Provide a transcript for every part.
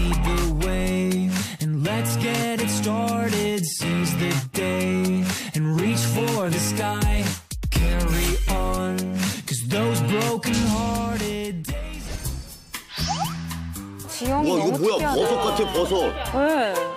lead the way. And let's get it started. Seize the day and reach for the sky. Carry on cause those broken hearted days 지영이 와 이거 너무 뭐야? 특이하다. 버섯 같아 버섯. 네.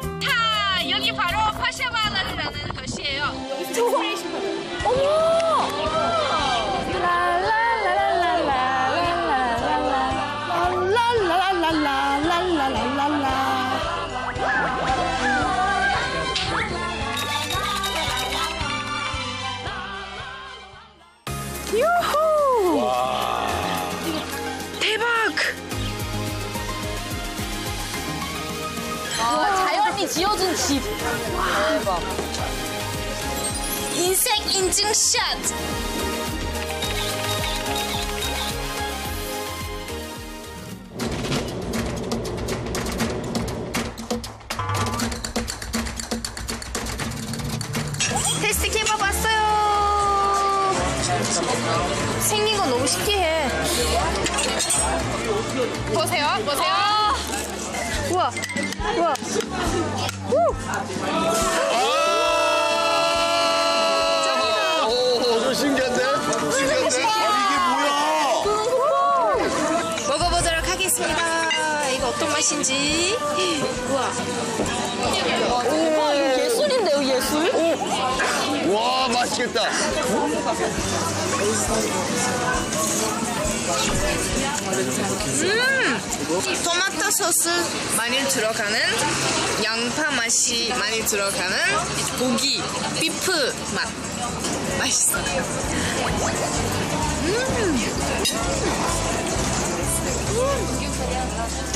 자연이 지어준 집. 대박. 인생 인증샷. 테스트 케밥 왔어요. 생긴 건 너무 신기해. 보세요, 보세요. 우와, 우와. 오, 좀 신기한데? 신기한데? 아 이게 먹어보도록 하겠습니다. 이거 어떤 맛인지. 우와. 와, 맛있겠다. 음! 토마토 소스 많이 들어가는 양파 맛이 많이 들어가는 고기, 비프 맛. 맛있어. 음! 음.